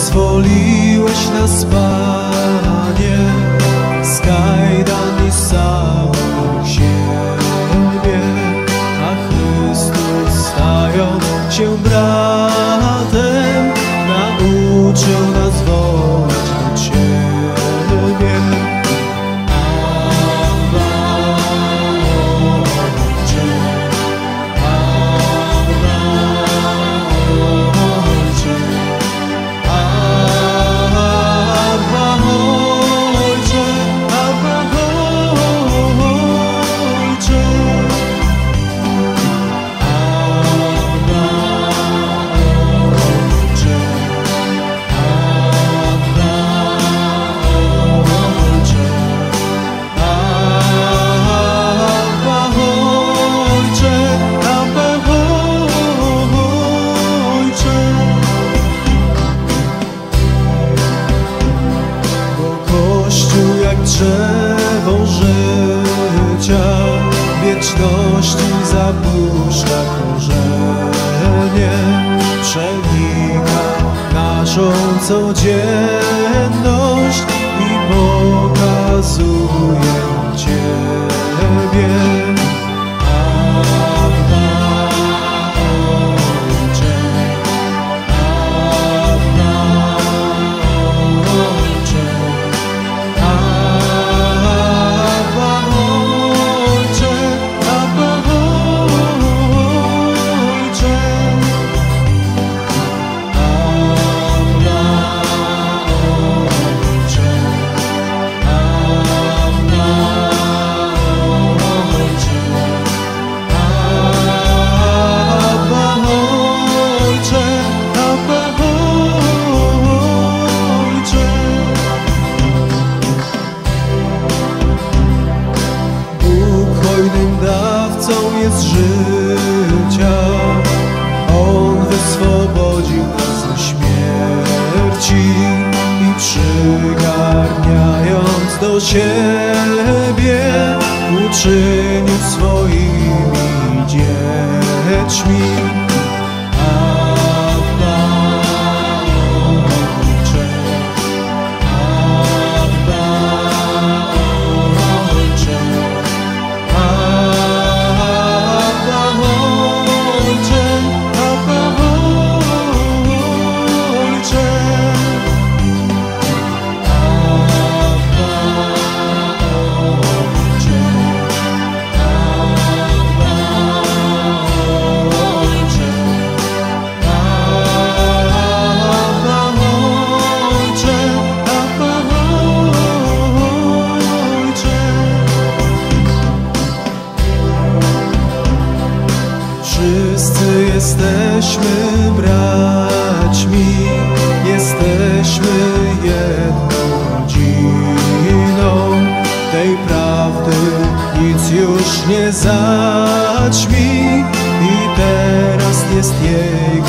Wyzwoliłeś nas, Panie, z kajdan i z samych siebie, a Chrystus stając się bratem, nauczył drzewo życia Wieczności zapuszcza korzenie Przenika naszą codzienność I pokazuje dawcą jest życia. On wyswobodził nas ze śmierci I przygarniając do siebie Uczynił swoimi jesteśmy braćmi, jesteśmy jedną rodziną. Tej prawdy nic już nie zaćmi i teraz jest jej